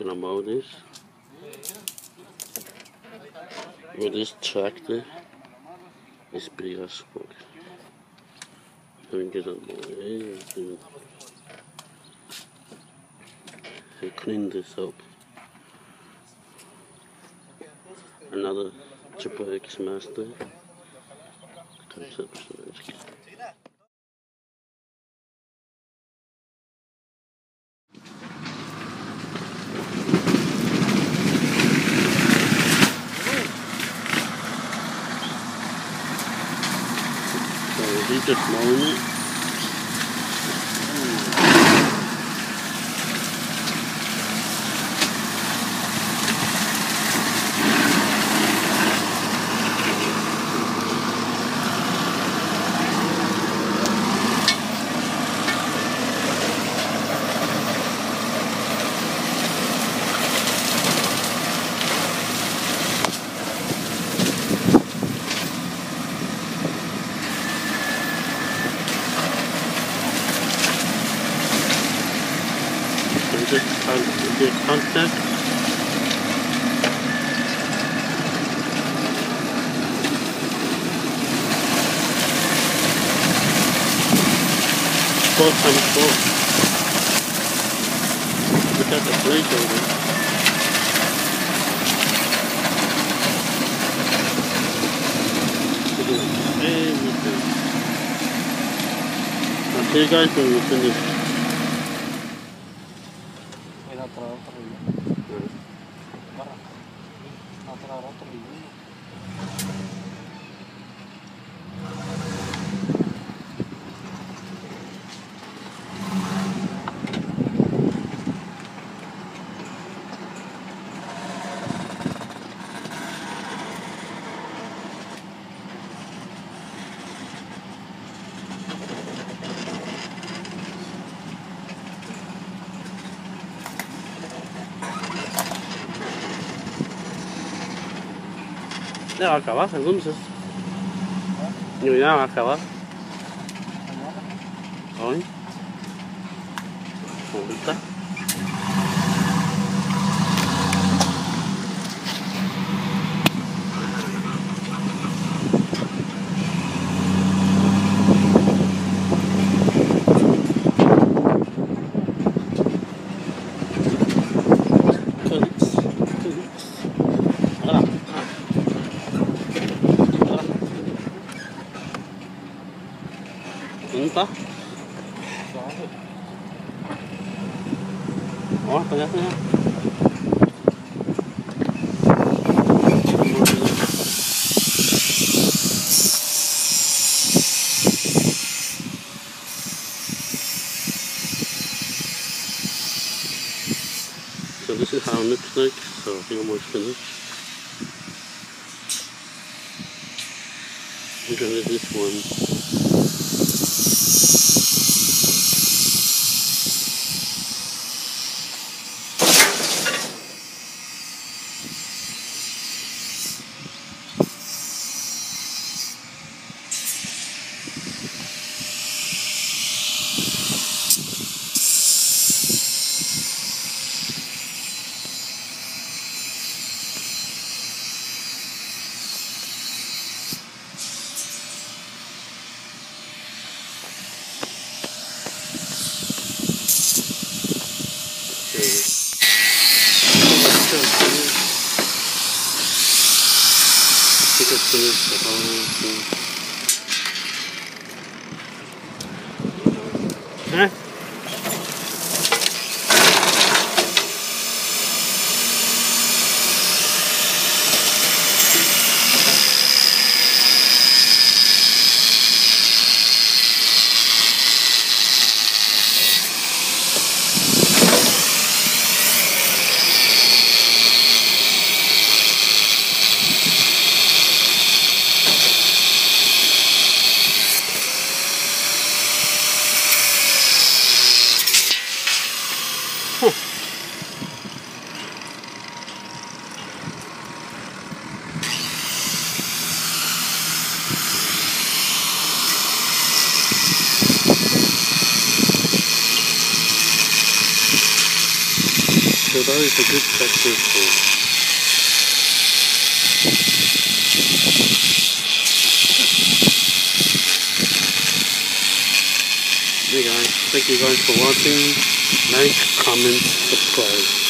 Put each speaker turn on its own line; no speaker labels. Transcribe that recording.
gonna mow this with this tractor. It's big as fuck. Me get up more. Hey, He cleaned this up. Another Triple X Master. Concept storage. So he just contact? Four times four. Look at the blade over. Everything. You guys when we finish.
natural terlebih hmm.
natural terlebih Ne acabas entonces? Yo ya acabas. Hoy. Ahorita. Oh, ya. So this is how it looks like. So I think I'm almost finished. We're gonna do this one. I think I finished the whole So that is a good tractor for Hey guys, thank you guys for watching. Like, comment, subscribe.